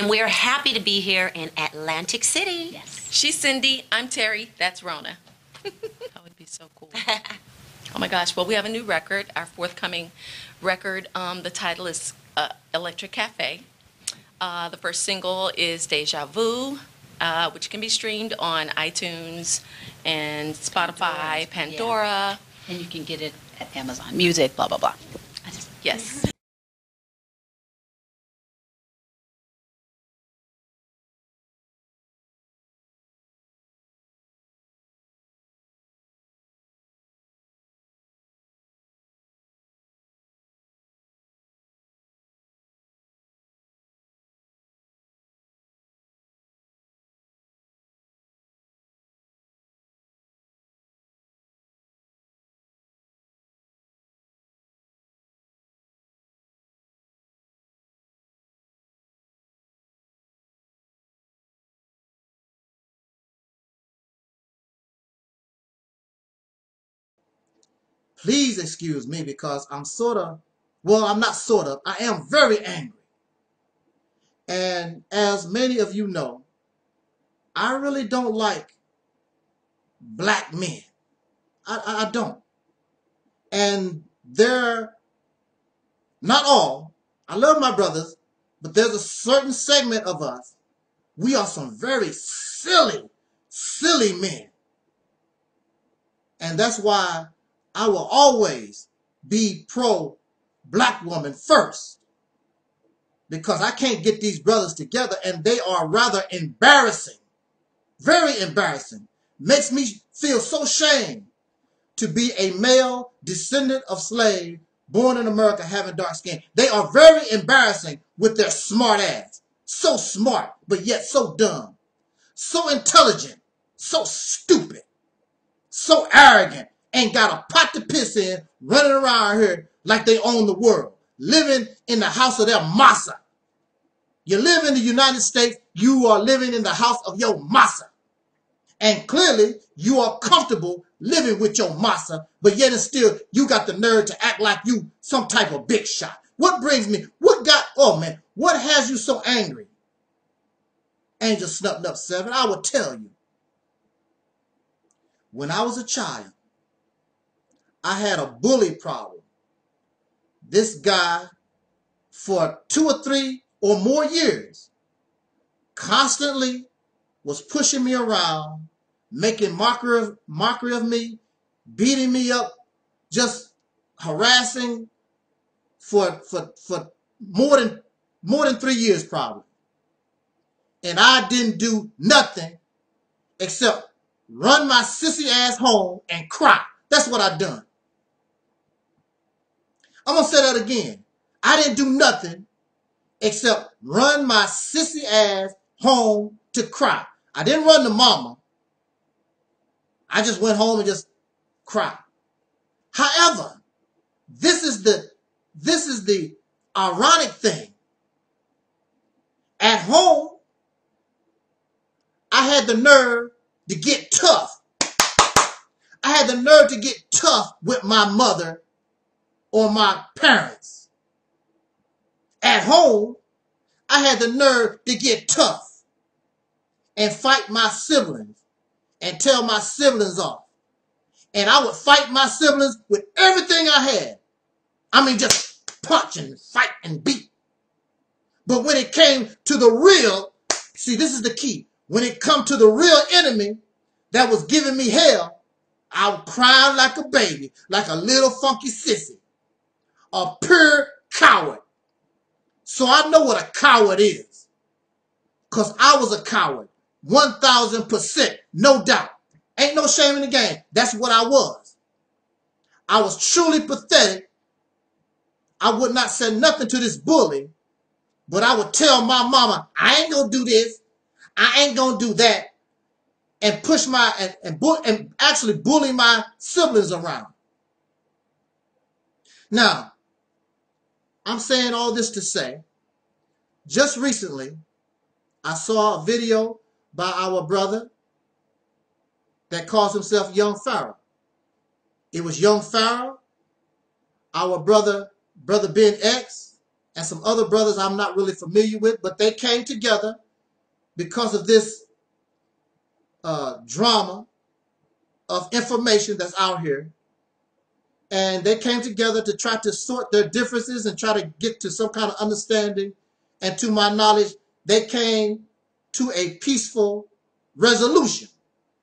and we're happy to be here in Atlantic City. Yes. She's Cindy. I'm Terry. That's Rhona. that would be so cool. Oh my gosh. Well, we have a new record, our forthcoming record. Um, the title is uh, Electric Cafe. Uh, the first single is Deja Vu, uh, which can be streamed on iTunes and Spotify, Pandora, Pandora. And you can get it at Amazon Music, blah, blah, blah. Yes. Please excuse me because I'm sort of, well, I'm not sort of, I am very angry. And as many of you know, I really don't like black men. I, I, don't. And they're not all. I love my brothers, but there's a certain segment of us. We are some very silly, silly men. And that's why I will always be pro black woman first. Because I can't get these brothers together and they are rather embarrassing. Very embarrassing. Makes me feel so ashamed to be a male descendant of slave born in America having dark skin. They are very embarrassing with their smart ass. So smart, but yet so dumb. So intelligent, so stupid so arrogant, ain't got a pot to piss in, running around here like they own the world, living in the house of their massa. You live in the United States, you are living in the house of your massa. And clearly, you are comfortable living with your massa, but yet and still, you got the nerve to act like you some type of big shot. What brings me, what got, oh man, what has you so angry? Angel up seven, I will tell you. When I was a child, I had a bully problem. This guy, for two or three or more years, constantly was pushing me around, making mockery of, mockery of me, beating me up, just harassing for, for, for more than, more than three years probably. And I didn't do nothing except run my sissy ass home and cry. That's what I done. I'm gonna say that again. I didn't do nothing except run my sissy ass home to cry. I didn't run to mama. I just went home and just cried. However, this is the this is the ironic thing. At home, I had the nerve to get tough. I had the nerve to get tough with my mother or my parents. At home, I had the nerve to get tough and fight my siblings and tell my siblings off. and I would fight my siblings with everything I had. I mean, just punch and fight and beat. But when it came to the real, see, this is the key. When it come to the real enemy that was giving me hell, I would cry like a baby, like a little funky sissy, a pure coward. So I know what a coward is. Because I was a coward. 1000%. No doubt. Ain't no shame in the game. That's what I was. I was truly pathetic. I would not say nothing to this bully, but I would tell my mama, I ain't gonna do this. I ain't gonna do that. And push my, and, and, and actually bully my siblings around. Now, I'm saying all this to say, just recently, I saw a video by our brother that calls himself Young Pharaoh. It was Young Pharaoh, our brother, brother Ben X, and some other brothers I'm not really familiar with, but they came together because of this uh, drama of information that's out here. And they came together to try to sort their differences and try to get to some kind of understanding. And to my knowledge, they came to a peaceful resolution.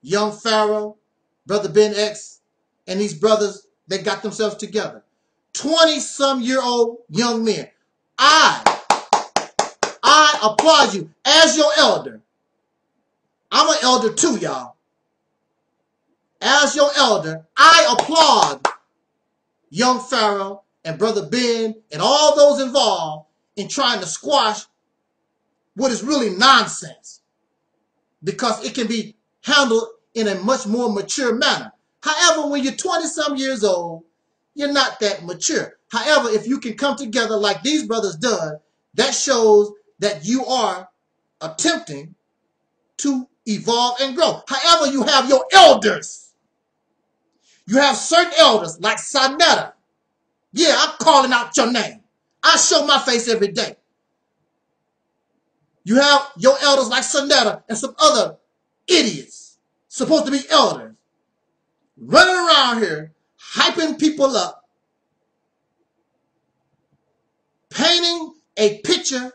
Young Pharaoh, Brother Ben X, and these brothers, they got themselves together. 20 some year old young men. I, I applaud you as your elder. I'm an elder too, y'all. As your elder, I applaud young Pharaoh and Brother Ben and all those involved in trying to squash what is really nonsense because it can be handled in a much more mature manner. However, when you're 20 some years old, you're not that mature. However, if you can come together like these brothers done, that shows that you are attempting to evolve and grow. However, you have your elders. You have certain elders like Sanetta. Yeah, I'm calling out your name. I show my face every day. You have your elders like Sanetta and some other idiots supposed to be elders running around here hyping people up, painting a picture,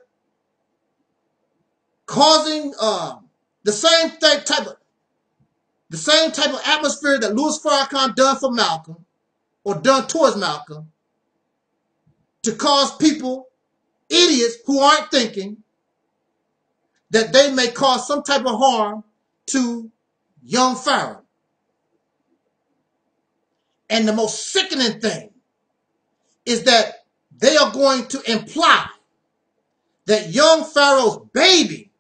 causing uh, the same th- type of the same type of atmosphere that Louis Farrakhan done for Malcolm or done towards Malcolm to cause people, idiots who aren't thinking, that they may cause some type of harm to young Pharaoh. And the most sickening thing is that they are going to imply that young Pharaoh's baby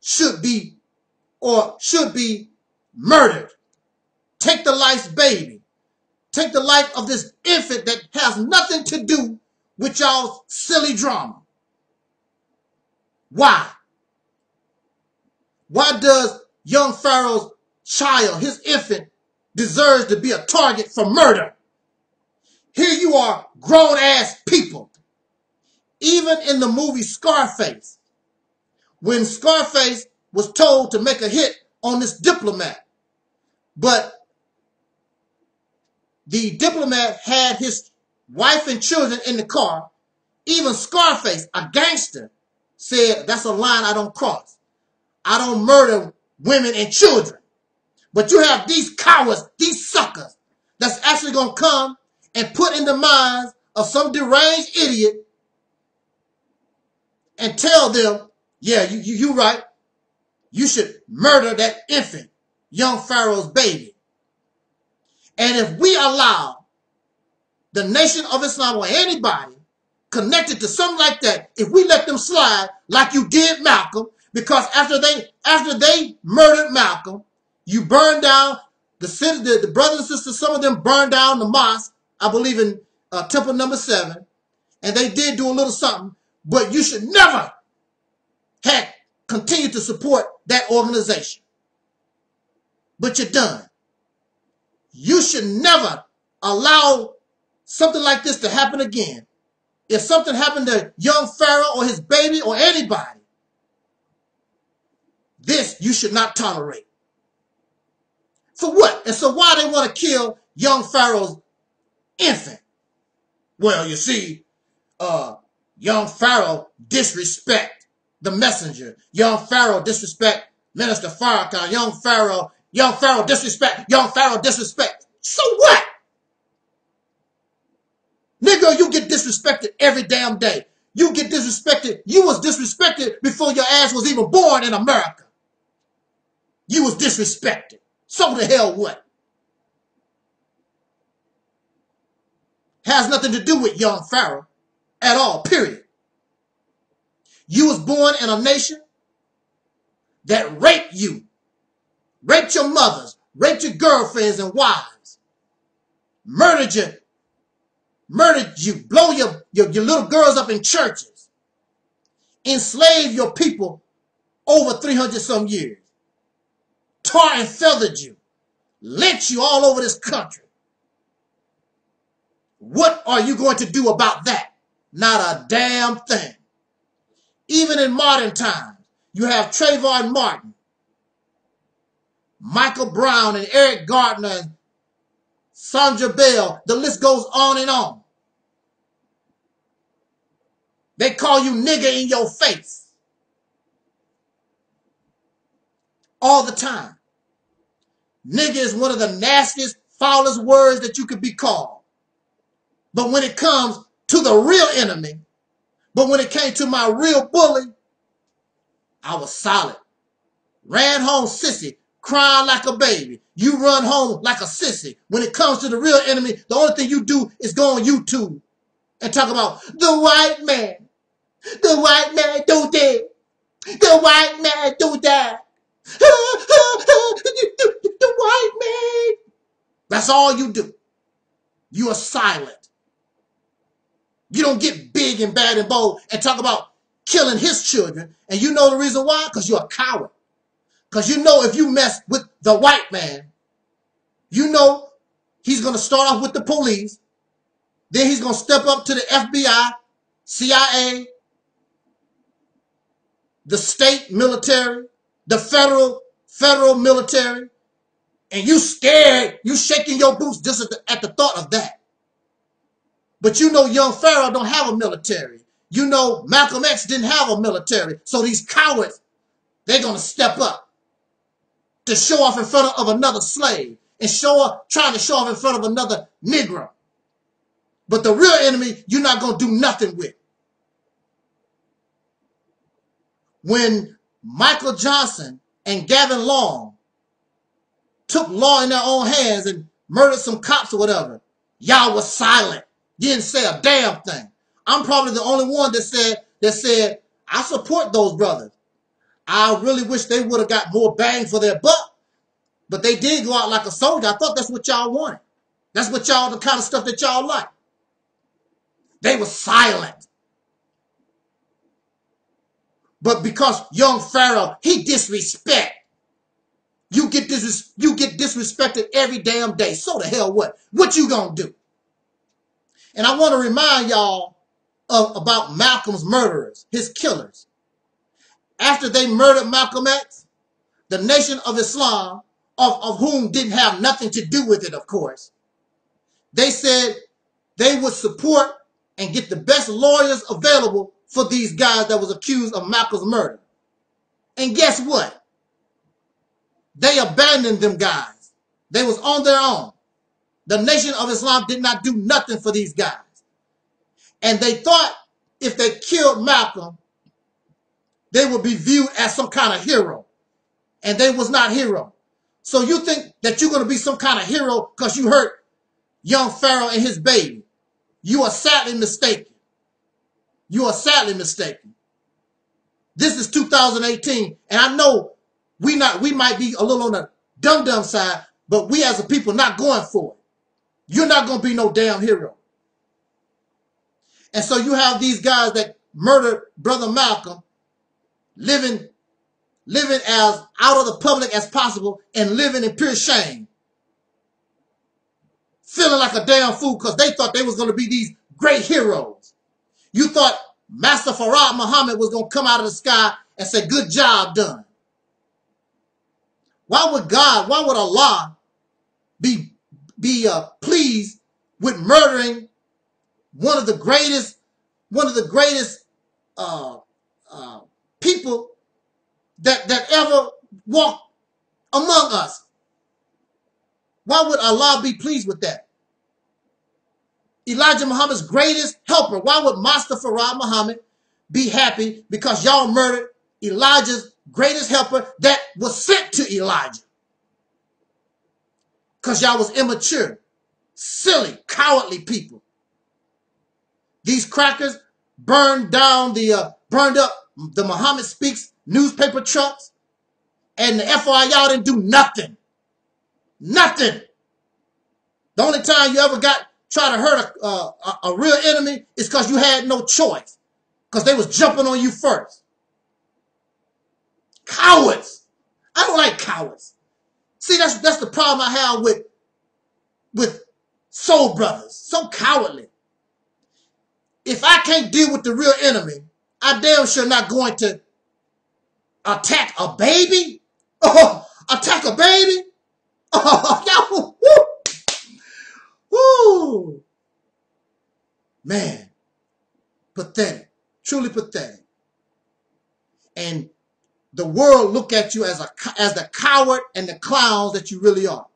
should be or should be murdered. Take the life's baby. Take the life of this infant that has nothing to do with y'all's silly drama. Why? Why does young Pharaoh's child, his infant, deserves to be a target for murder? Here you are, grown ass people. Even in the movie Scarface, when Scarface was told to make a hit on this diplomat, but the diplomat had his wife and children in the car, even Scarface, a gangster, said, That's a line I don't cross. I don't murder women and children. But you have these cowards, these suckers, that's actually going to come and put in the minds of some deranged idiot and tell them, yeah, you, you, you right. You should murder that infant, young Pharaoh's baby. And if we allow the Nation of Islam or anybody connected to something like that, if we let them slide like you did Malcolm, because after they after they murdered Malcolm, you burned down the the, the brothers and sisters, some of them burned down the mosque, I believe in uh, Temple number seven, and they did do a little something, but you should never have continued to support that organization. But you're done. You should never allow something like this to happen again. If something happened to young Pharaoh or his baby or anybody, this you should not tolerate. For what? And so why they want to kill young Pharaoh's infant? Well, you see, uh, young Pharaoh disrespect the messenger. Young Pharaoh disrespect Minister Farrakhan. Young Pharaoh, young Pharaoh disrespect. Young Pharaoh disrespect. So what? Nigga, you get disrespected every damn day. You get disrespected. You was disrespected before your ass was even born in America. You was disrespected. So the hell what? Has nothing to do with young Pharaoh at all, period. You was born in a nation that raped you, raped your mothers, raped your girlfriends and wives, murdered you, murdered you, blow your, your, your little girls up in churches, enslaved your people over 300 some years, tar and feathered you, lynched you all over this country. What are you going to do about that? Not a damn thing. Even in modern times, you have Trayvon Martin, Michael Brown, and Eric Garner, and Sandra Bland. The list goes on and on. They call you nigger in your face. All the time. Nigger is one of the nastiest, foulest words that you could be called. But when it comes to the real enemy, but when it came to my real bully, I was solid. Ran home sissy, crying like a baby. You run home like a sissy. When it comes to the real enemy, the only thing you do is go on YouTube and talk about the white man. The white man do that. The white man do that. the, white man. That's all you do. You are silent. You don't get big and bad and bold and talk about killing his children. And you know the reason why? Because you're a coward. Because you know if you mess with the white man, you know he's going to start off with the police. Then he's going to step up to the FBI, CIA, the state military, the federal federal military, and you scared, you shaking your boots just at the, at the thought of that. But you know young Pharaoh don't have a military. You know Malcolm X didn't have a military. So these cowards, they're going to step up to show off in front of another slave and show up, trying to show off in front of another Negro. But the real enemy, you're not going to do nothing with. When Micah Johnson and Gavin Long took law in their own hands and murdered some cops or whatever, y'all was silent. Didn't say a damn thing. I'm probably the only one that said that said I support those brothers. I really wish they would have got more bang for their buck, but they did go out like a soldier. I thought that's what y'all wanted. That's what y'all the kind of stuff that y'all like. They were silent. But because young Pharaoh, he disrespect. You get dis you get disrespected every damn day. So the hell what? What you gonna do? And I want to remind y'all of, about Malcolm's murderers, his killers. After they murdered Malcolm X, the Nation of Islam, of, of whom didn't have nothing to do with it, of course, they said they would support and get the best lawyers available for these guys that was accused of Malcolm's murder. And guess what? They abandoned them guys. They was on their own. The Nation of Islam did not do nothing for these guys. And they thought if they killed Malcolm, they would be viewed as some kind of hero. And they was not hero. So you think that you're going to be some kind of hero because you hurt young Pharaoh and his baby. You are sadly mistaken. You are sadly mistaken. This is 2018, and I know we not we might be a little on the dumb dumb side, but we as a people not going for it. You're not going to be no damn hero. And so you have these guys that murdered Brother Malcolm living, living as out of the public as possible and living in pure shame. Feeling like a damn fool because they thought they was going to be these great heroes. You thought Master Farad Muhammad was going to come out of the sky and say, good job done. Why would God, why would Allah be uh, pleased with murdering one of the greatest, one of the greatest uh, uh, people that that ever walked among us. Why would Allah be pleased with that? Elijah Muhammad's greatest helper. Why would Master Farah Muhammad be happy because y'all murdered Elijah's greatest helper that was sent to Elijah? Because y'all was immature, silly, cowardly people. These crackers burned down the, uh, burned up the Muhammad Speaks newspaper trucks, and the FBI didn't do nothing. Nothing. The only time you ever got try to hurt a, a, a real enemy is because you had no choice. Because they was jumping on you first. Cowards. I don't like cowards. See, that's that's the problem I have with with soul brothers. So cowardly. If I can't deal with the real enemy, I damn sure not going to attack a baby. Oh, attack a baby. Oh, woo, woo. Man, pathetic, truly pathetic. And the world look at you as a as the coward and the clowns that you really are.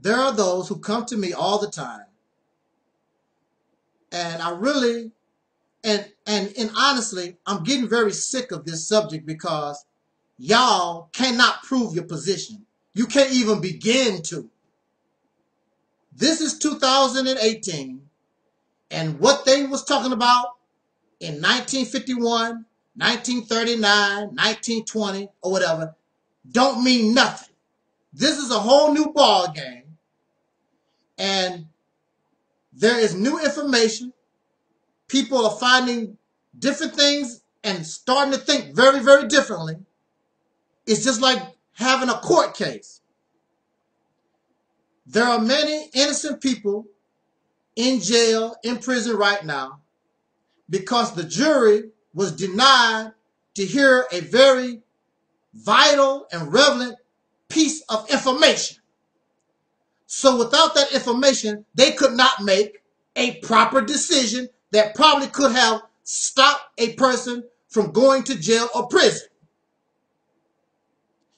There are those who come to me all the time. And I really and and and honestly, I'm getting very sick of this subject because y'all cannot prove your position. You can't even begin to. This is 2018 and what they was talking about in 1951, 1939, 1920 or whatever don't mean nothing. This is a whole new ball game and there is new information. People are finding different things and starting to think very, very differently. It's just like having a court case. There are many innocent people in jail, in prison right now, because the jury was denied to hear a very vital and relevant piece of information. So without that information, they could not make a proper decision that probably could have stopped a person from going to jail or prison.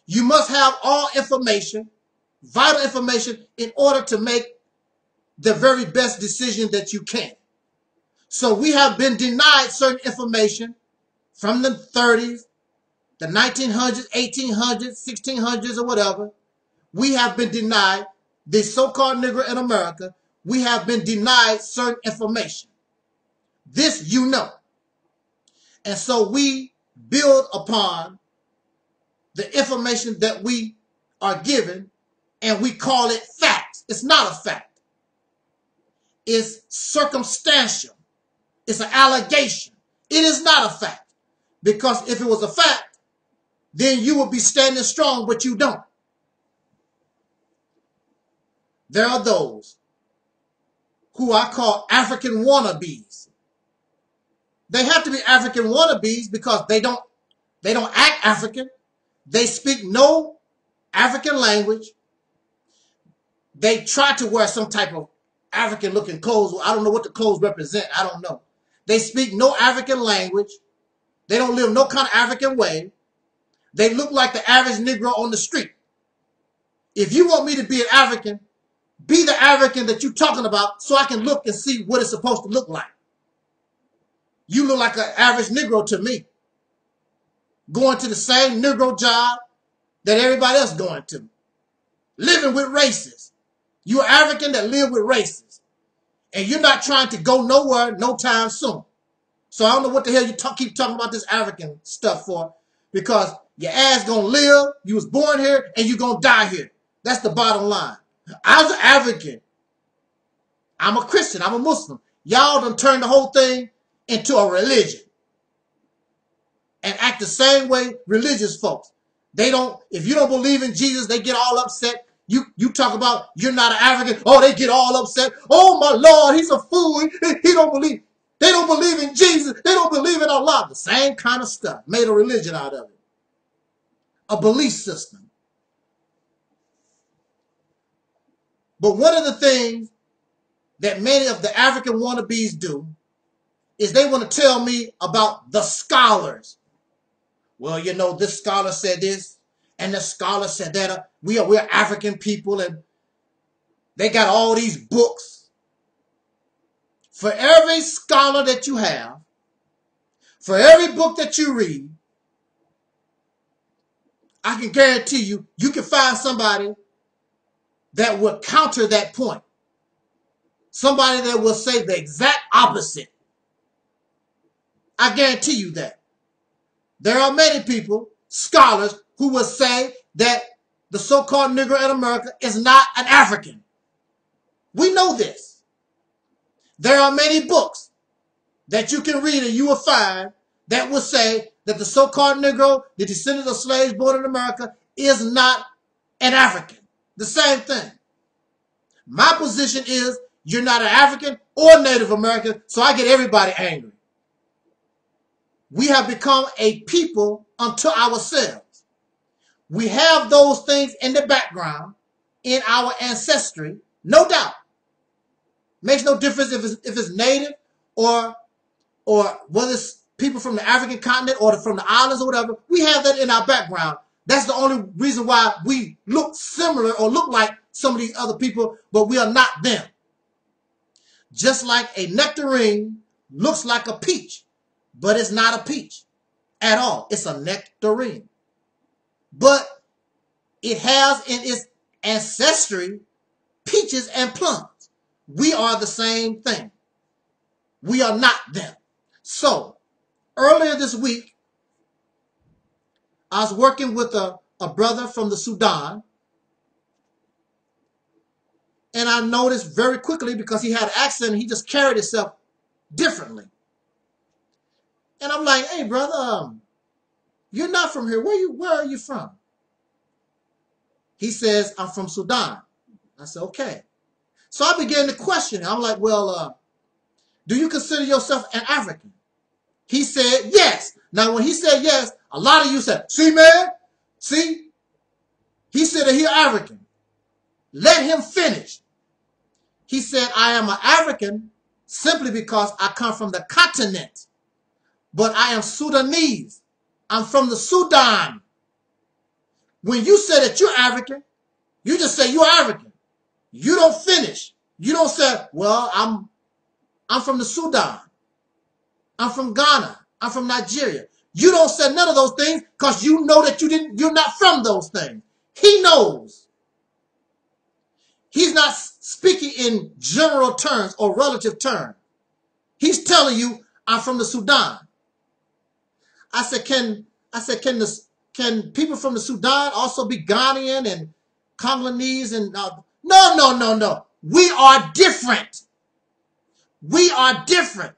You must have all information, vital information, in order to make the very best decision that you can. So we have been denied certain information from the 30s, the 1900s, 1800s, 1600s, or whatever. We have been denied the so-called Negro in America, we have been denied certain information. This you know. And so we build upon the information that we are given and we call it facts. It's not a fact. It's circumstantial. It's an allegation. It is not a fact. Because if it was a fact, then you would be standing strong, but you don't. there are those who I call African wannabes. They have to be African wannabes because they don't they don't act African. They speak no African language. They try to wear some type of African looking clothes. I don't know what the clothes represent. I don't know. They speak no African language. They don't live no kind of African way. They look like the average Negro on the street. If you want me to be an African, be the African that you're talking about so I can look and see what it's supposed to look like. You look like an average Negro to me. Going to the same Negro job that everybody else going to. Living with racists. You're African that live with racists. And you're not trying to go nowhere no time soon. So I don't know what the hell you talk, keep talking about this African stuff for. Because your ass gonna live, you was born here, and you gonna die here. That's the bottom line. I was an African. I'm a Christian. I'm a Muslim. Y'all done turned the whole thing into a religion. And act the same way religious folks. They don't, if you don't believe in Jesus, they get all upset. You you talk about you're not an African. Oh, they get all upset. Oh my Lord, he's a fool. He, he don't believe. They don't believe in Jesus. They don't believe in Allah. The same kind of stuff. Made a religion out of it. A belief system. But one of the things that many of the African wannabes do is they want to tell me about the scholars. Well, you know, this scholar said this, and the scholar said that. Uh, we are we're African people, and they got all these books. For every scholar that you have, for every book that you read, I can guarantee you, you can find somebody that will counter that point. Somebody that will say the exact opposite. I guarantee you that. There are many people, scholars, who will say that the so-called Negro in America is not an African. We know this. There are many books that you can read and you will find that will say that the so-called Negro, the descendant of slaves born in America, is not an African. The same thing. My position is you're not an African or Native American, so I get everybody angry. We have become a people unto ourselves. We have those things in the background in our ancestry, no doubt. Makes no difference if it's, if it's native or or whether it's people from the African continent or from the islands or whatever. We have that in our background. That's the only reason why we look similar or look like some of these other people, but we are not them. Just like a nectarine looks like a peach, but it's not a peach at all. It's a nectarine. But it has in its ancestry peaches and plums. We are the same thing. We are not them. So, earlier this week, I was working with a, a brother from the Sudan. And I noticed very quickly because he had accent, he just carried himself differently. And I'm like, hey, brother, um, you're not from here. Where you where are you from? He says, I'm from Sudan. I said, okay. So I began to question. I'm like, well, uh, do you consider yourself an African? He said, yes. Now, when he said yes, a lot of you said, see, man, see? He said that he's African. Let him finish. He said, I am an African simply because I come from the continent. But I am Sudanese. I'm from the Sudan. When you say that you're African, you just say you're African. You don't finish. You don't say, well, I'm I'm from the Sudan. I'm from Ghana. I'm from Nigeria. You don't say none of those things because you know that you didn't, you're not from those things. He knows. He's not speaking in general terms or relative terms. He's telling you, I'm from the Sudan. I said, can I said, can the can people from the Sudan also be Ghanaian and Congolese and uh, no, no, no, no. We are different. We are different.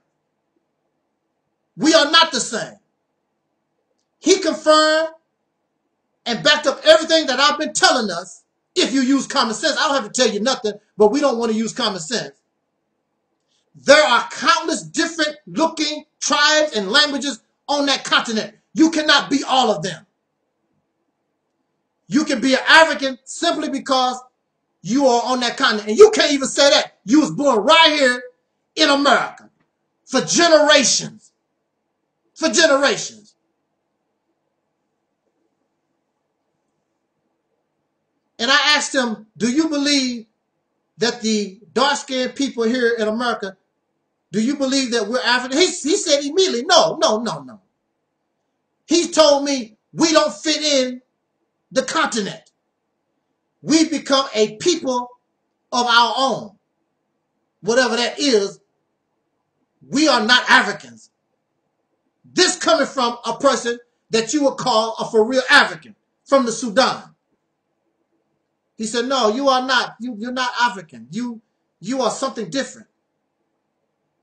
We are not the same. He confirmed and backed up everything that I've been telling us. If you use common sense, I don't have to tell you nothing, but we don't want to use common sense. There are countless different looking tribes and languages on that continent. You cannot be all of them. You can be an African simply because you are on that continent. And you can't even say that. You was born right here in America for generations. For generations. And I asked him, do you believe that the dark-skinned people here in America, do you believe that we're African? He, he said immediately, no, no, no, no. He told me we don't fit in the continent. We become a people of our own. Whatever that is, we are not Africans. This coming from a person that you would call a for real African from the Sudan. He said, no, you are not. You, you're not African. You, you are something different.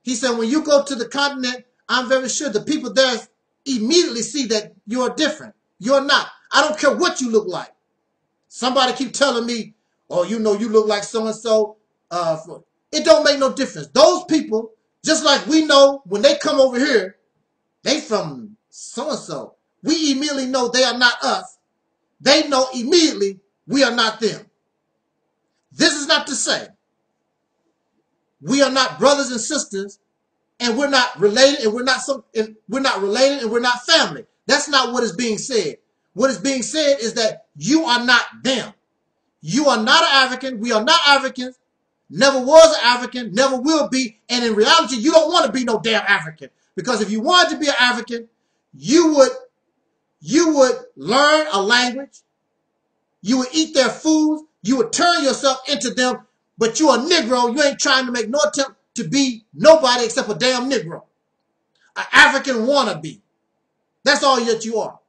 He said, when you go to the continent, I'm very sure the people there immediately see that you're different. You're not. I don't care what you look like. Somebody keep telling me, or you know you look like so and so. Uh, it don't make no difference. Those people, just like we know when they come over here, they from so and so. We immediately know they are not us. They know immediately we are not them. This is not to say we are not brothers and sisters and we're not related and we're not some and we're not related and we're not family. That's not what is being said. What is being said is that you are not them. You are not an African. We are not Africans. Never was an African. Never will be. And in reality, you don't want to be no damn African. Because if you wanted to be an African, you would you would learn a language. You would eat their food. You would turn yourself into them. But you're a Negro. You ain't trying to make no attempt to be nobody except a damn Negro. An African wannabe. That's all that you are.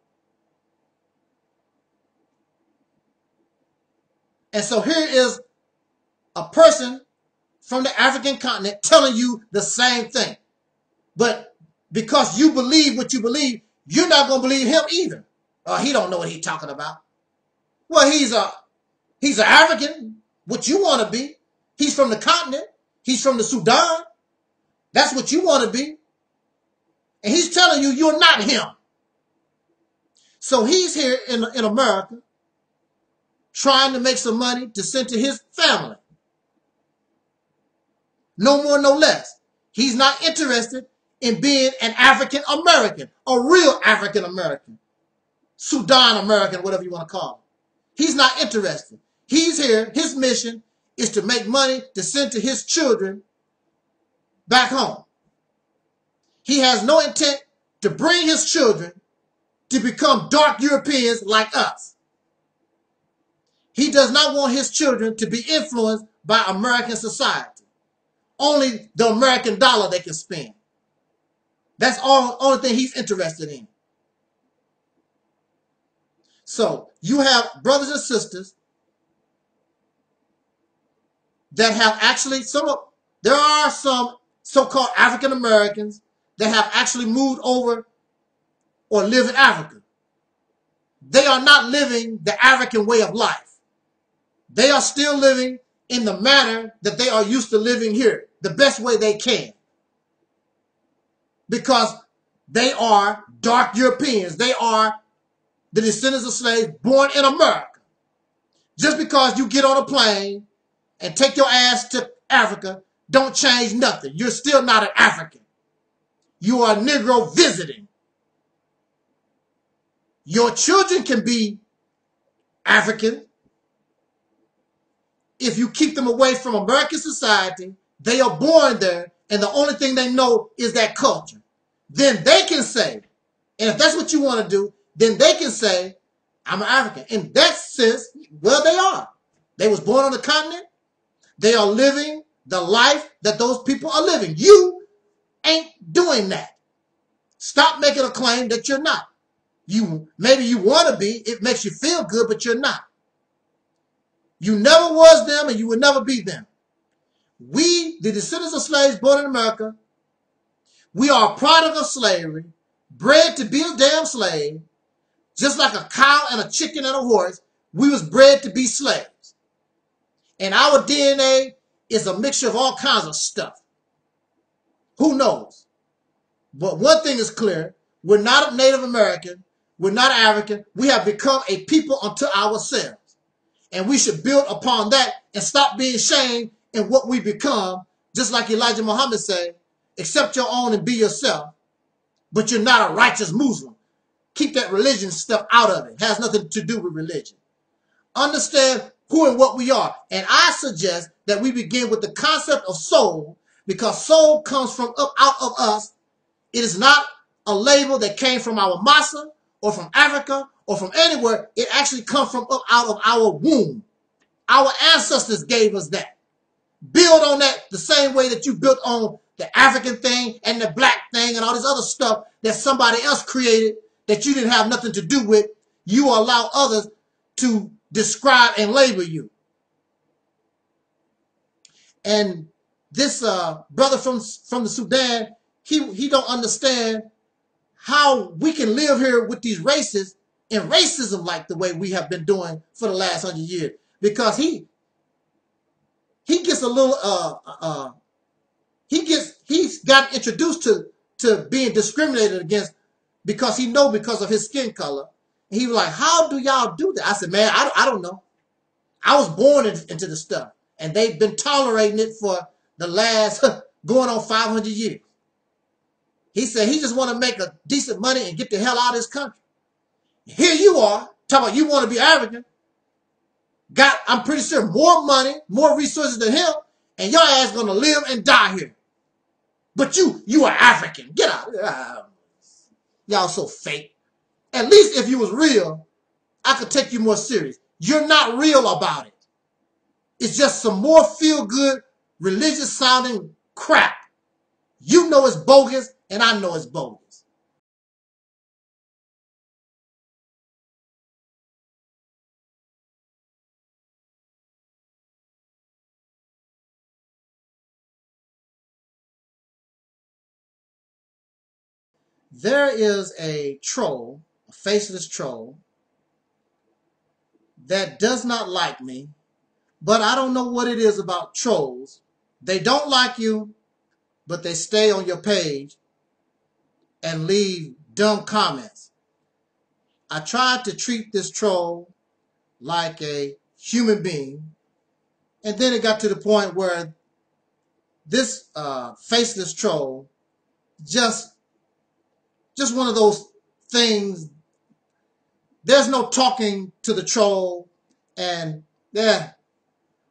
And so here is a person from the African continent telling you the same thing. But because you believe what you believe, you're not going to believe him either. Uh, he don't know what he's talking about. Well, he's a he's an African, what you want to be. He's from the continent. He's from the Sudan. That's what you want to be. And he's telling you you're not him. So he's here in, in America trying to make some money to send to his family. No more, no less. He's not interested in being an African American, a real African American, Sudan American, whatever you want to call him. He's not interested. He's here. His mission is to make money to send to his children back home. He has no intent to bring his children to become dark Europeans like us. He does not want his children to be influenced by American society. Only the American dollar they can spend. That's all only thing he's interested in. So you have brothers and sisters that have actually some there are some so-called African Americans that have actually moved over or live in Africa. They are not living the African way of life. They are still living in the manner that they are used to living here, the best way they can. Because they are dark Europeans. They are the descendants of slaves born in America. Just because you get on a plane and take your ass to Africa, don't change nothing. You're still not an African. You are a Negro visiting. Your children can be African if you keep them away from American society. They are born there, and the only thing they know is that culture. Then they can say, and if that's what you want to do, then they can say, I'm an African. In that sense, well, they are. They was born on the continent. They are living the life that those people are living. You ain't doing that. Stop making a claim that you're not. You maybe you want to be. It makes you feel good, but you're not. You never was them, and you will never be them. We, the descendants of slaves born in America, we are a product of slavery, bred to be a damn slave, just like a cow and a chicken and a horse. We was bred to be slaves, and our DNA is a mixture of all kinds of stuff. Who knows? But one thing is clear: we're not a Native American. We're not African. We have become a people unto ourselves. And we should build upon that and stop being shamed in what we become. Just like Elijah Muhammad said, accept your own and be yourself. But you're not a righteous Muslim. Keep that religion stuff out of it. it has nothing to do with religion. Understand who and what we are. And I suggest that we begin with the concept of soul because soul comes from up out of us. It is not a label that came from our masa or from Africa or from anywhere. It actually comes from up out of our womb. Our ancestors gave us that. Build on that the same way that you built on the African thing and the black thing and all this other stuff that somebody else created that you didn't have nothing to do with. You allow others to describe and label you. And this uh, brother from from the Sudan, he he don't understand how we can live here with these races and racism like the way we have been doing for the last hundred years. Because he he gets a little uh uh he gets he's got introduced to to being discriminated against because he know because of his skin color. He was like, "How do y'all do that?" I said, "Man, I, I don't know. I was born in, into the stuff, and they've been tolerating it for the last going on 500 years." He said he just want to make a decent money and get the hell out of this country. Here you are talking about you want to be African. Got, I'm pretty sure, more money, more resources than him, and your ass gonna live and die here. But you, you are African. Get out. Ah, Y'all so fake. At least if you was real, I could take you more serious. You're not real about it. It's just some more feel-good, religious sounding crap. You know it's bogus, and I know it's bogus. There is a troll, faceless troll, that does not like me, but I don't know what it is about trolls. They don't like you, but they stay on your page and leave dumb comments. I tried to treat this troll like a human being, and then it got to the point where this uh, faceless troll just just one of those things. There's no talking to the troll, and yeah.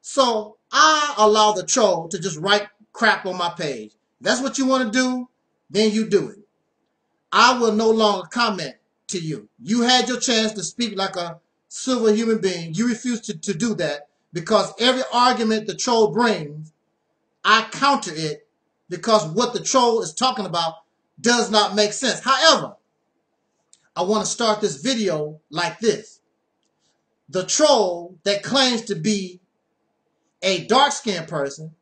So I allow the troll to just write crap on my page. That's what you want to do, then you do it. I will no longer comment to you. You had your chance to speak like a civil human being. You refused to, to do that because every argument the troll brings, I counter it because what the troll is talking about does not make sense. However, I want to start this video like this. The troll that claims to be a dark-skinned person,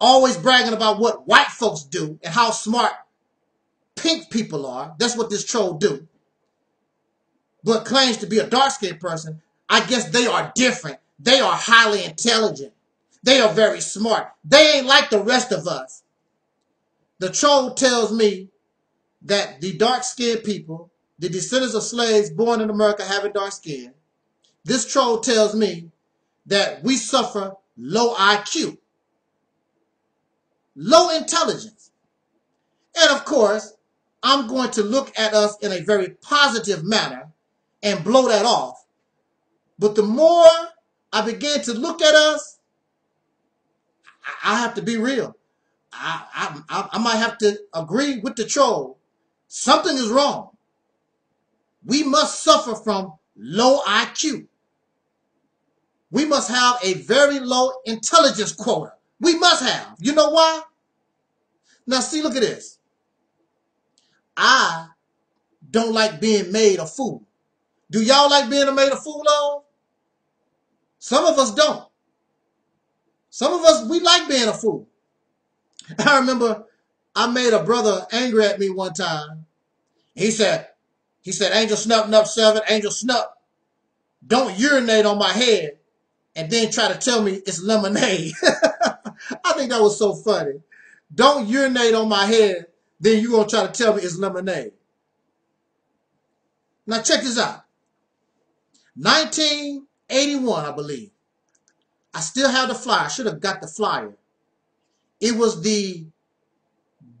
always bragging about what white folks do and how smart pink people are. That's what this troll do. But claims to be a dark-skinned person, I guess they are different. They are highly intelligent. They are very smart. They ain't like the rest of us. The troll tells me that the dark-skinned people, the descendants of slaves born in America having dark skin, this troll tells me that we suffer low IQ, low intelligence. And of course, I'm going to look at us in a very positive manner and blow that off. But the more I begin to look at us, I have to be real. I, I, I might have to agree with the troll Something is wrong. We must suffer from low IQ. We must have a very low intelligence quota. We must have. You know why? Now, see, look at this. I don't like being made a fool. Do y'all like being made a fool of? Some of us don't. Some of us, we like being a fool. I remember I made a brother angry at me one time. He said, he said, Angel Snup, Nup 7, Angel Snup, don't urinate on my head and then try to tell me it's lemonade. I think that was so funny. Don't urinate on my head, then you're going to try to tell me it's lemonade. Now check this out. 1981, I believe. I still have the flyer. I should have got the flyer. It was the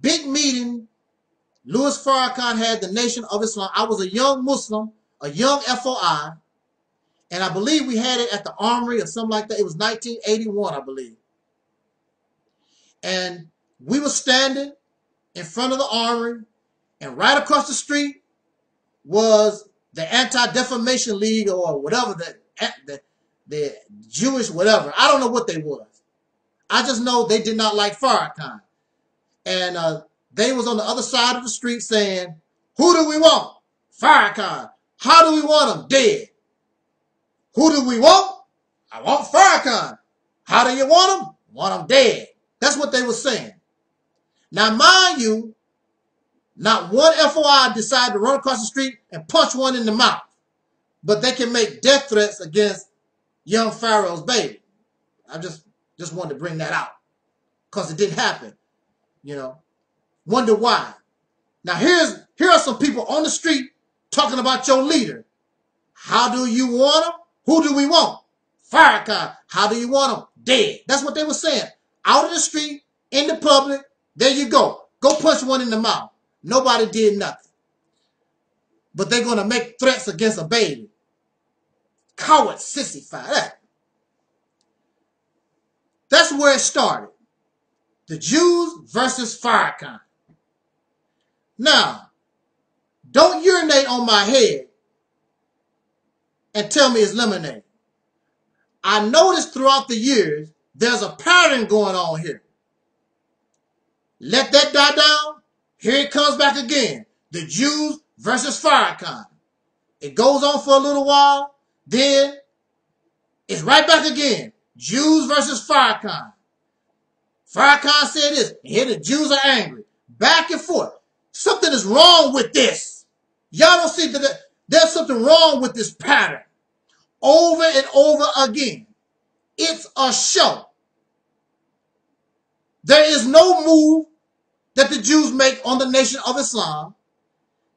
big meeting Louis Farrakhan had the Nation of Islam. I was a young Muslim, a young FOI, and I believe we had it at the Armory or something like that. It was 1981, I believe. And we were standing in front of the Armory, and right across the street was the Anti-Defamation League or whatever, the, the, the Jewish whatever. I don't know what they was. I just know they did not like Farrakhan and uh, they was on the other side of the street saying, who do we want? Farrakhan. How do we want him? Dead. Who do we want? I want Farrakhan. How do you want him? Want him dead. That's what they were saying. Now, mind you, not one FOI decided to run across the street and punch one in the mouth. But they can make death threats against young Pharaoh's baby. I just, just wanted to bring that out. because it didn't happen. You know, wonder why. Now here's here are some people on the street talking about your leader. How do you want him? Who do we want? Farrakhan. How do you want him? Dead. That's what they were saying. Out in the street, in the public. There you go. Go punch one in the mouth. Nobody did nothing. But they're going to make threats against a baby. Coward sissified. That. That's where it started. The Jews versus Farrakhan. Now, don't urinate on my head and tell me it's lemonade. I noticed throughout the years there's a pattern going on here. Let that die down. Here it comes back again. The Jews versus Farrakhan. It goes on for a little while. Then it's right back again. Jews versus Farrakhan. Farrakhan said this. And here the Jews are angry. Back and forth. Something is wrong with this. Y'all don't see that there's something wrong with this pattern. Over and over again. It's a show. There is no move that the Jews make on the nation of Islam.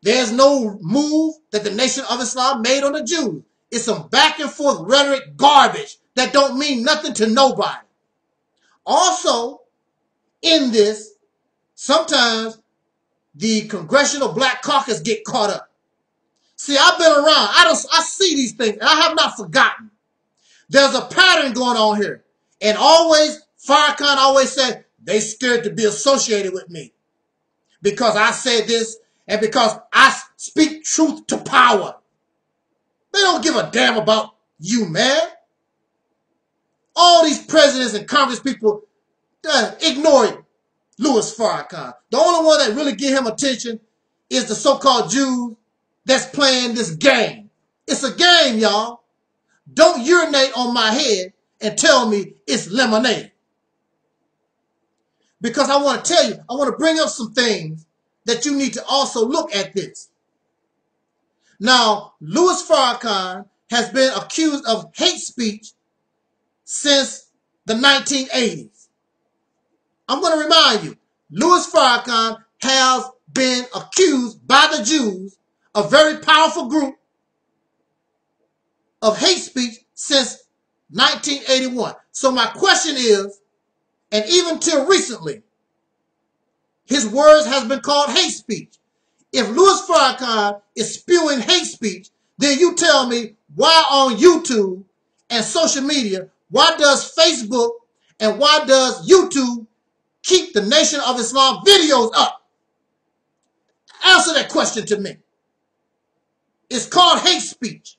There's no move that the nation of Islam made on the Jews. It's some back and forth rhetoric garbage that don't mean nothing to nobody. Also, in this, sometimes the Congressional Black Caucus get caught up. See, I've been around. I don't. I see these things, and I have not forgotten. There's a pattern going on here, and always Farrakhan always said they scared to be associated with me because I said this and because I speak truth to power. They don't give a damn about you, man. All these presidents and Congress people uh, ignore Louis Farrakhan. The only one that really give him attention is the so-called Jews that's playing this game. It's a game, y'all. Don't urinate on my head and tell me it's lemonade. Because I want to tell you, I want to bring up some things that you need to also look at this. Now, Louis Farrakhan has been accused of hate speech since the 1980s. I'm going to remind you, Louis Farrakhan has been accused by the Jews, a very powerful group, of hate speech since 1981. So my question is, and even till recently, his words has been called hate speech. If Louis Farrakhan is spewing hate speech, then you tell me why on YouTube and social media, why does Facebook and why does YouTube keep the Nation of Islam videos up? Answer that question to me. It's called hate speech.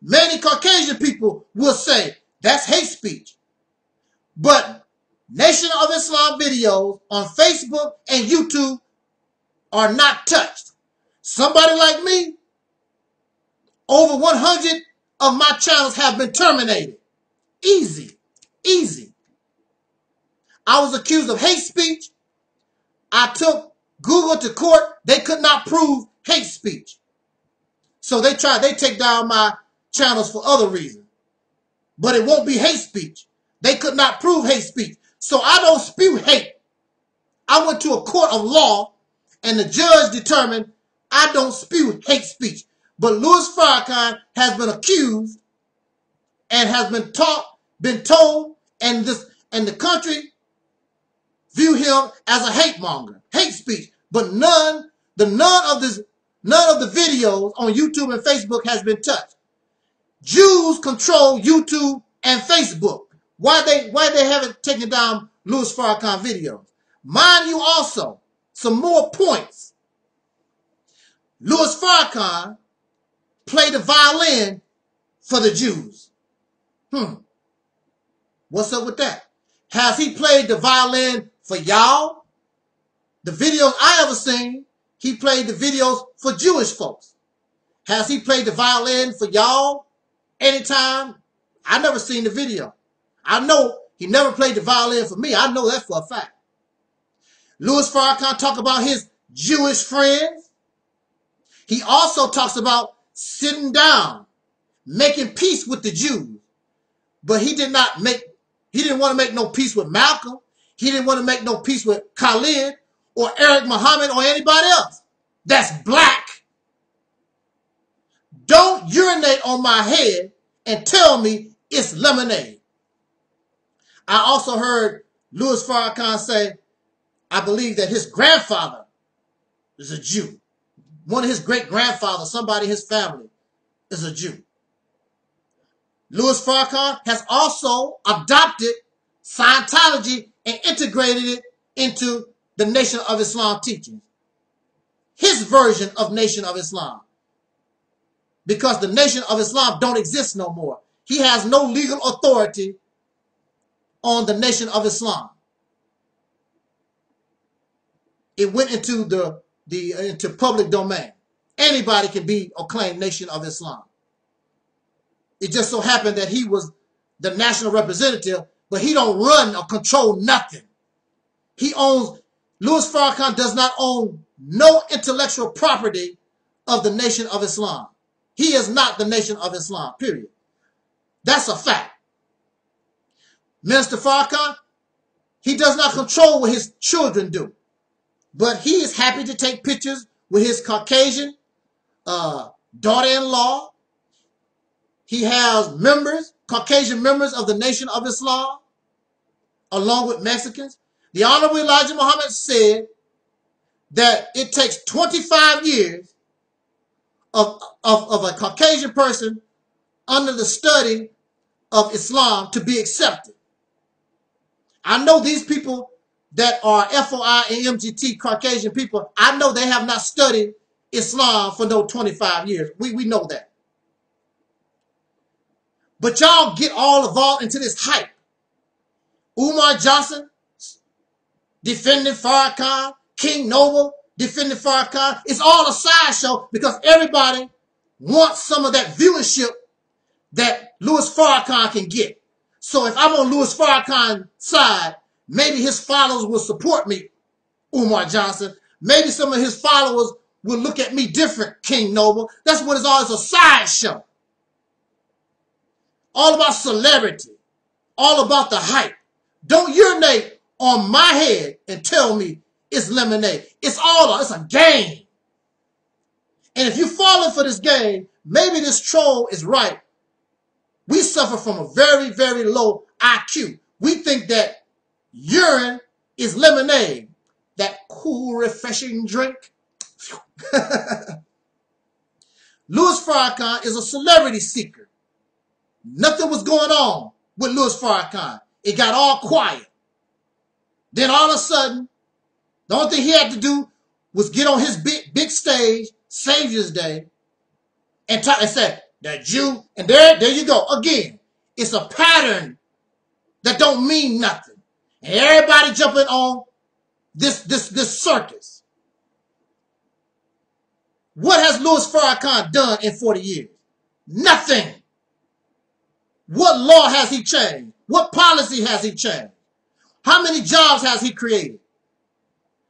Many Caucasian people will say that's hate speech. But Nation of Islam videos on Facebook and YouTube are not touched. Somebody like me, over 100 of my channels have been terminated. Easy, easy. I was accused of hate speech. I took Google to court. They could not prove hate speech. So they tried, they take down my channels for other reasons. But it won't be hate speech. They could not prove hate speech. So I don't spew hate. I went to a court of law and the judge determined I don't spew hate speech. But Louis Farrakhan has been accused and has been taught, been told, and this and the country view him as a hate monger, hate speech. But none, the none of this, none of the videos on YouTube and Facebook has been touched. Jews control YouTube and Facebook. Why they why they haven't taken down Louis Farrakhan videos? Mind you also, some more points. Louis Farrakhan played the violin for the Jews. Hmm. What's up with that? Has he played the violin for y'all? The videos I ever seen, he played the videos for Jewish folks. Has he played the violin for y'all anytime? I never seen the video. I know he never played the violin for me. I know that for a fact. Louis Farrakhan talk about his Jewish friends. He also talks about sitting down, making peace with the Jews. But he did not make, he didn't want to make no peace with Malcolm. He didn't want to make no peace with Khalid or Eric Muhammad or anybody else. That's black. Don't urinate on my head and tell me it's lemonade. I also heard Louis Farrakhan say, I believe that his grandfather is a Jew. One of his great grandfathers, somebody in his family, is a Jew. Louis Farrakhan has also adopted Scientology and integrated it into the Nation of Islam teachings. His version of Nation of Islam. Because the Nation of Islam don't exist no more. He has no legal authority on the Nation of Islam. It went into the, the uh, into public domain. Anybody can be or claim Nation of Islam. It just so happened that he was the national representative, but he don't run or control nothing. He owns, Louis Farrakhan does not own no intellectual property of the Nation of Islam. He is not the Nation of Islam, period. That's a fact. Minister Farrakhan, he does not control what his children do. But he is happy to take pictures with his Caucasian uh, daughter-in-law. He has members, Caucasian members of the Nation of Islam, along with Mexicans. The Honorable Elijah Muhammad said that it takes 25 years of, of, of a Caucasian person under the study of Islam to be accepted. I know these people that are FOI and MGT Caucasian people, I know they have not studied Islam for no 25 years. We, we know that. But y'all get all involved into this hype. Umar Johnson defending Farrakhan, King Noble defending Farrakhan. It's all a sideshow because everybody wants some of that viewership that Louis Farrakhan can get. So if I'm on Louis Farrakhan's side, maybe his followers will support me, Umar Johnson. Maybe some of his followers will look at me different, King Noble. That's what it's all. It's a sideshow. All about celebrity. All about the hype. Don't urinate on my head and tell me it's lemonade. It's all, it's a game. And if you're falling for this game, maybe this troll is right. We suffer from a very, very low IQ. We think that urine is lemonade, that cool, refreshing drink. Louis Farrakhan is a celebrity seeker. Nothing was going on with Louis Farrakhan. It got all quiet. Then all of a sudden, the only thing he had to do was get on his big, big stage, Savior's Day, and, talk, and say, that Jew, and there, there you go. Again, it's a pattern that don't mean nothing. And everybody jumping on this, this, this circus. What has Louis Farrakhan done in 40 years? Nothing. What law has he changed? What policy has he changed? How many jobs has he created?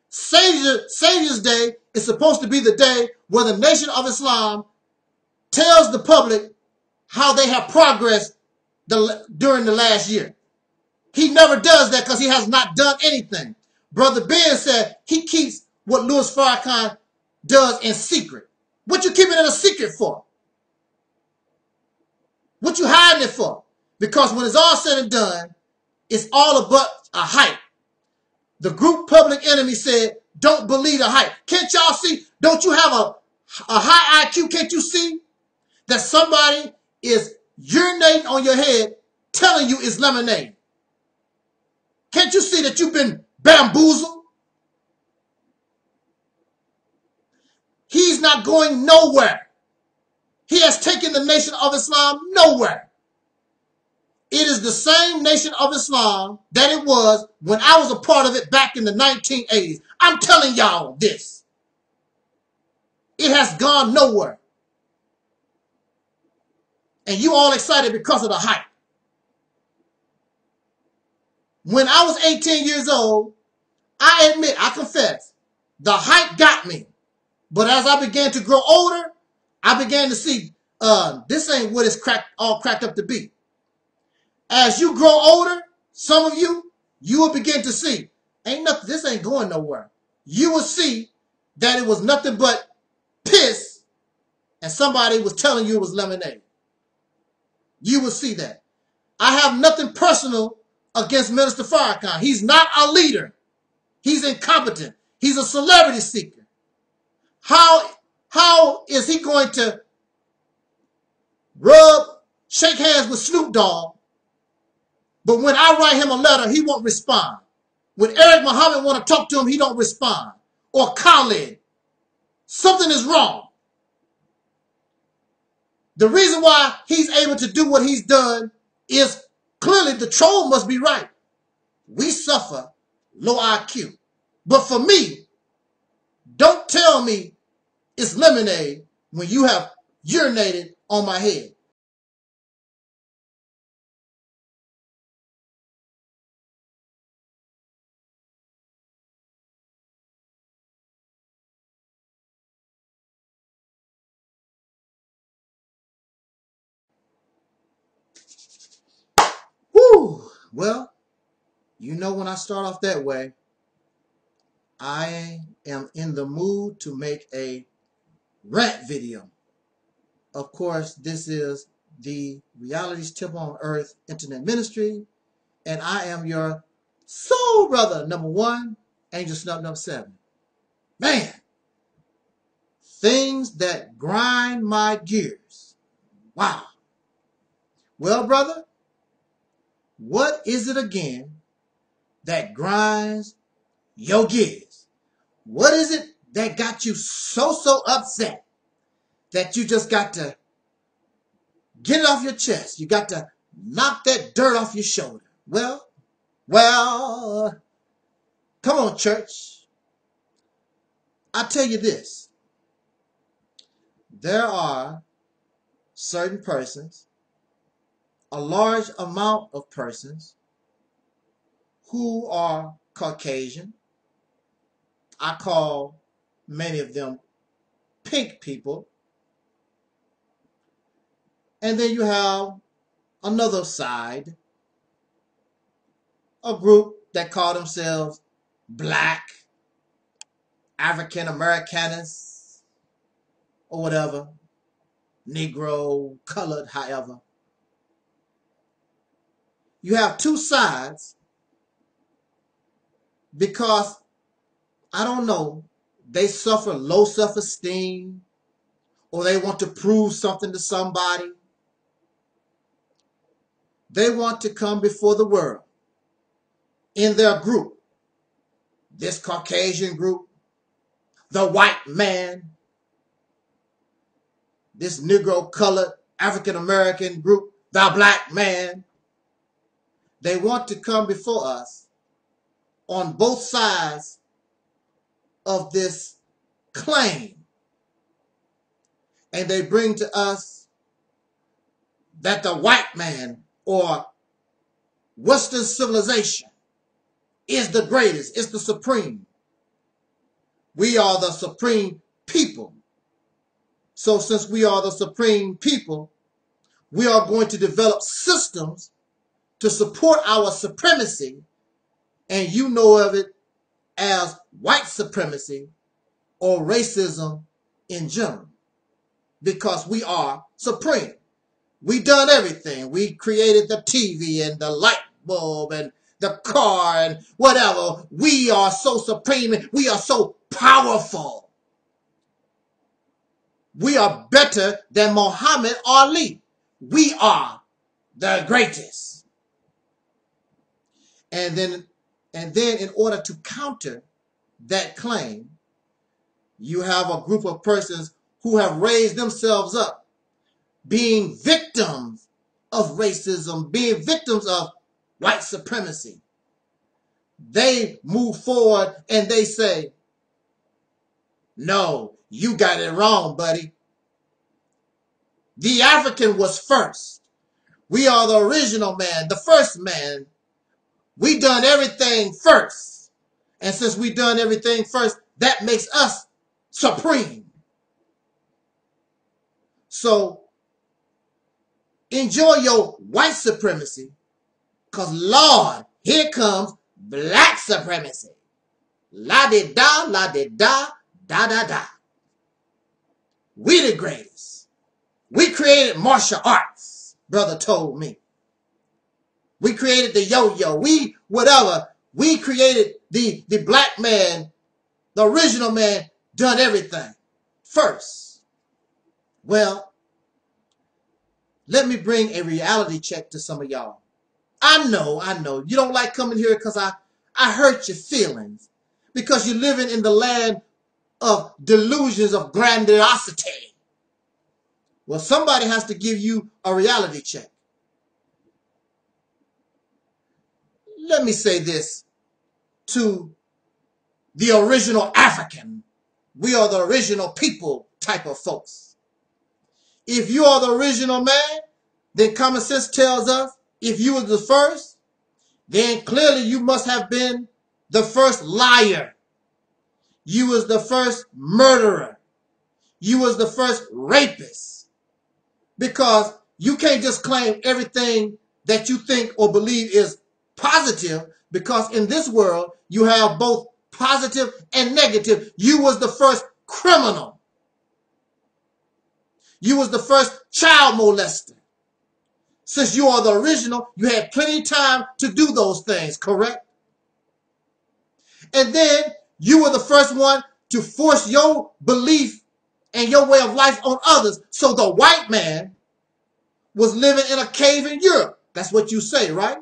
Savior, Savior's Day is supposed to be the day where the Nation of Islam tells the public how they have progressed the, during the last year. He never does that because he has not done anything. Brother Ben said he keeps what Louis Farrakhan does in secret. What you keeping it a secret for? What you hiding it for? Because when it's all said and done, it's all about a hype. The group Public Enemy said, don't believe the hype. Can't y'all see? Don't you have a, a high IQ? Can't you see that somebody is urinating on your head telling you it's lemonade? Can't you see that you've been bamboozled? He's not going nowhere. He has taken the nation of Islam nowhere. It is the same nation of Islam that it was when I was a part of it back in the 1980s. I'm telling y'all this. It has gone nowhere. And you all excited because of the hype. When I was 18 years old, I admit, I confess, the hype got me. But as I began to grow older, I began to see uh, this ain't what it's cracked, all cracked up to be. As you grow older, some of you, you will begin to see, ain't nothing, this ain't going nowhere. You will see that it was nothing but piss and somebody was telling you it was lemonade. You will see that. I have nothing personal against Minister Farrakhan. He's not a leader. He's incompetent. He's a celebrity seeker. How, how is he going to rub, shake hands with Snoop Dogg, but when I write him a letter, he won't respond. When Eric Muhammad want to talk to him, he don't respond. Or Khalid. Something is wrong. The reason why he's able to do what he's done is clearly the troll must be right. We suffer low IQ. But for me, don't tell me it's lemonade when you have urinated on my head. Well, you know when I start off that way, I am in the mood to make a rant video. Of course, this is the Reality's Temple on Earth Internet Ministry, and I am your soul brother, number one, Angel Snub number seven. Man, things that grind my gears. Wow. Well, brother, what is it again that grinds your gears? What is it that got you so, so upset that you just got to get it off your chest? You got to knock that dirt off your shoulder. Well, well, come on, church. I tell you this. There are certain persons a large amount of persons who are Caucasian. I call many of them pink people. And then you have another side, a group that call themselves black, African Americanus, or whatever, Negro, colored, however you have two sides because I don't know, they suffer low self esteem or they want to prove something to somebody. They want to come before the world in their group, this Caucasian group, the white man, this Negro colored African American group, the black man, they want to come before us on both sides of this claim. And they bring to us that the white man or Western civilization is the greatest, it's the supreme. We are the supreme people. So since we are the supreme people, we are going to develop systems to support our supremacy, and you know of it as white supremacy or racism in general, because we are supreme. We done everything. We created the TV and the light bulb and the car and whatever. We are so supreme. We are so powerful. We are better than Muhammad Ali. We are the greatest. And then, and then in order to counter that claim, you have a group of persons who have raised themselves up, being victims of racism, being victims of white supremacy. They move forward and they say, no, you got it wrong, buddy. The African was first. We are the original man, the first man, we done everything first. And since we done everything first, that makes us supreme. So enjoy your white supremacy because Lord, here comes black supremacy. La di da, la di da, da da da. We the greatest. We created martial arts, brother told me. We created the yo-yo. We whatever. We created the, the black man, the original man, done everything first. Well, let me bring a reality check to some of y'all. I know, I know. You don't like coming here because I, I hurt your feelings. Because you're living in the land of delusions of grandiosity. Well, somebody has to give you a reality check. Let me say this to the original African. We are the original people type of folks. If you are the original man, then common sense tells us if you were the first, then clearly you must have been the first liar. You was the first murderer. You was the first rapist. Because you can't just claim everything that you think or believe is positive because in this world you have both positive and negative. You was the first criminal. You was the first child molester. Since you are the original, you had plenty of time to do those things, correct? And then you were the first one to force your belief and your way of life on others. So the white man was living in a cave in Europe. That's what you say, right?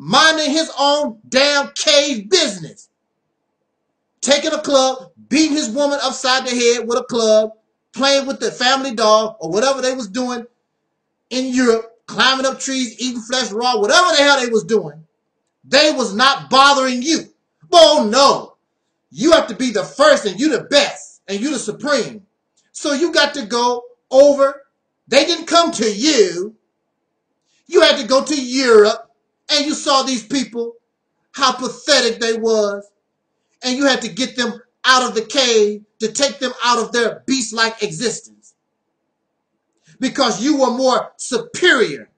Minding his own damn cave business. Taking a club, beating his woman upside the head with a club, playing with the family dog or whatever they was doing in Europe, climbing up trees, eating flesh raw, whatever the hell they was doing. They was not bothering you. Oh no. You have to be the first and you the best and you the supreme. So you got to go over. They didn't come to you. You had to go to Europe and you saw these people, how pathetic they was. And you had to get them out of the cave to take them out of their beast-like existence. Because you were more superior.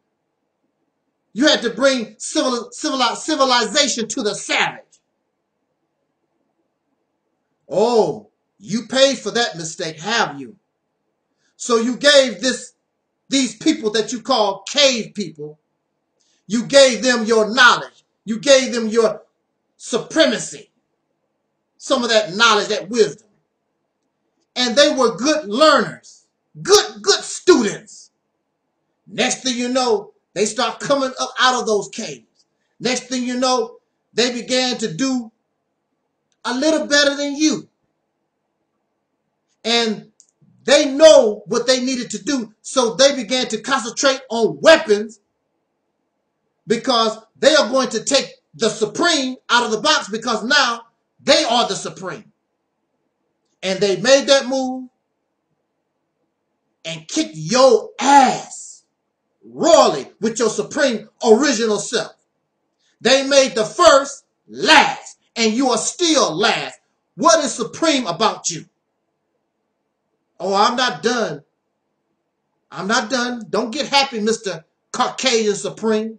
You had to bring civil, civil, civilization to the savage. Oh, you paid for that mistake, have you? So you gave this these people that you call cave people, you gave them your knowledge. You gave them your supremacy. Some of that knowledge, that wisdom. And they were good learners, good, good students. Next thing you know, they start coming up out of those caves. Next thing you know, they began to do a little better than you. And they know what they needed to do, so they began to concentrate on weapons because they are going to take the supreme out of the box because now they are the supreme. And they made that move and kicked your ass royally with your supreme original self. They made the first last and you are still last. What is supreme about you? Oh, I'm not done. I'm not done. Don't get happy, Mr. Caucasian Supreme.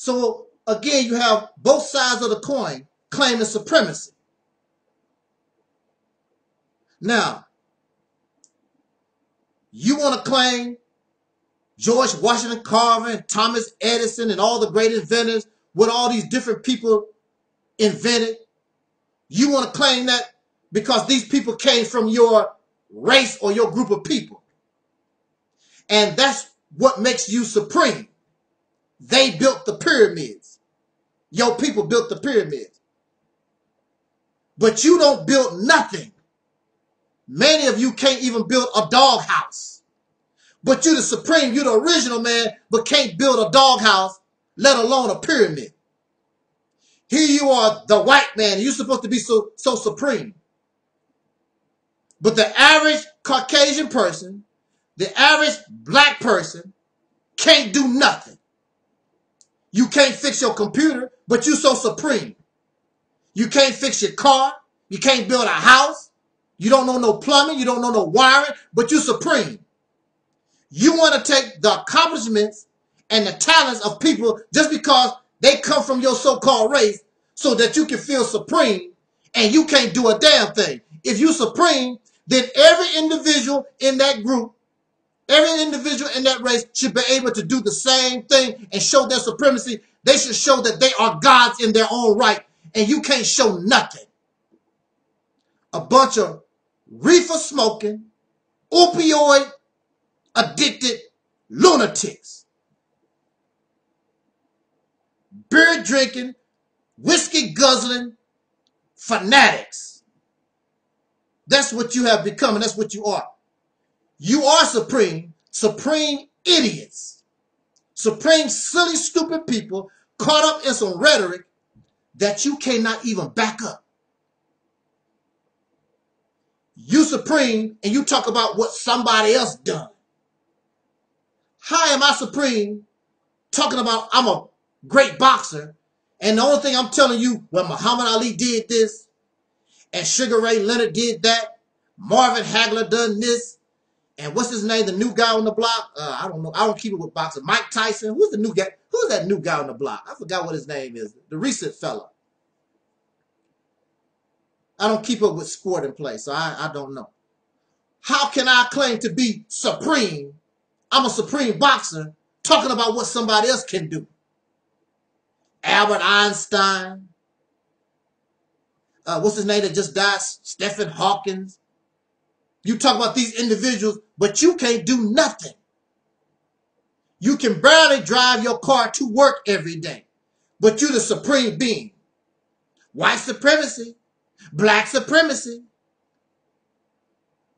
So again, you have both sides of the coin claiming supremacy. Now, you want to claim George Washington Carver and Thomas Edison and all the great inventors, what all these different people invented. You want to claim that because these people came from your race or your group of people. And that's what makes you supreme. They built the pyramids. Your people built the pyramids. But you don't build nothing. Many of you can't even build a doghouse. But you're the supreme, you're the original man, but can't build a doghouse, let alone a pyramid. Here you are, the white man, you're supposed to be so, so supreme. But the average Caucasian person, the average black person, can't do nothing. You can't fix your computer, but you so supreme. You can't fix your car. You can't build a house. You don't know no plumbing. You don't know no wiring, but you supreme. You want to take the accomplishments and the talents of people just because They come from your so-called race so that you can feel supreme and you can't do a damn thing. If you supreme, then every individual in that group, every individual in that race should be able to do the same thing and show their supremacy. They should show that they are gods in their own right and you can't show nothing. A bunch of reefer smoking, opioid addicted lunatics. Beer drinking, whiskey guzzling fanatics. That's what you have become, and that's what you are. You are supreme, supreme idiots, supreme silly, stupid people caught up in some rhetoric that you cannot even back up. You supreme, and you talk about what somebody else done. How am I supreme talking about I'm a great boxer and the only thing I'm telling you, well, Muhammad Ali did this, and Sugar Ray Leonard did that, Marvin Hagler done this, and what's his name, the new guy on the block? Uh, I don't know. I don't keep it with boxing. Mike Tyson. Who's the new guy? Who's that new guy on the block? I forgot what his name is. The recent fella. I don't keep up with sport and play, so I, I don't know. How can I claim to be supreme? I'm a supreme boxer talking about what somebody else can do. Albert Einstein. Uh, what's his name that just died? Stephen Hawkins. You talk about these individuals, but you can't do nothing. You can barely drive your car to work every day, but you're the supreme being. White supremacy, black supremacy.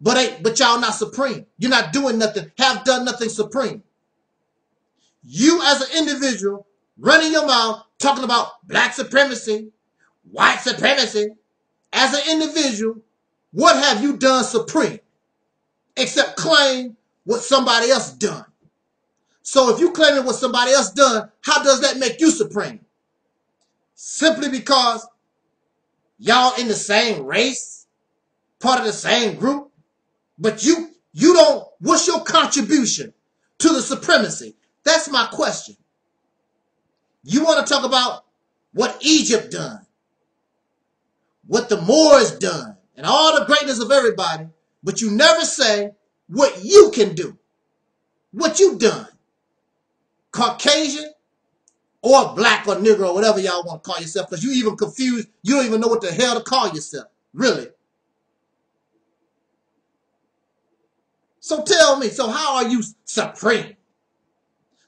But ain't, but y'all not supreme. You're not doing nothing, have done nothing supreme. You as an individual running your mouth talking about black supremacy, white supremacy. As an individual, what have you done supreme? Except claim what somebody else done. So if you claiming what somebody else done, how does that make you supreme? Simply because y'all in the same race, part of the same group, but you you don't what's your contribution to the supremacy? That's my question. You want to talk about what Egypt done, what the Moors done, and all the greatness of everybody, but you never say what you can do, what you done. Caucasian or black or Negro, or whatever y'all want to call yourself, because you even confused, you don't even know what the hell to call yourself, really. So tell me, so how are you supreme?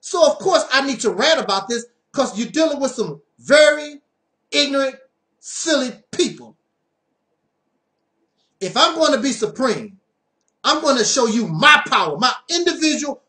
So of course I need to rant about this because you're dealing with some very ignorant, silly people. If I'm going to be supreme, I'm going to show you my power, my individual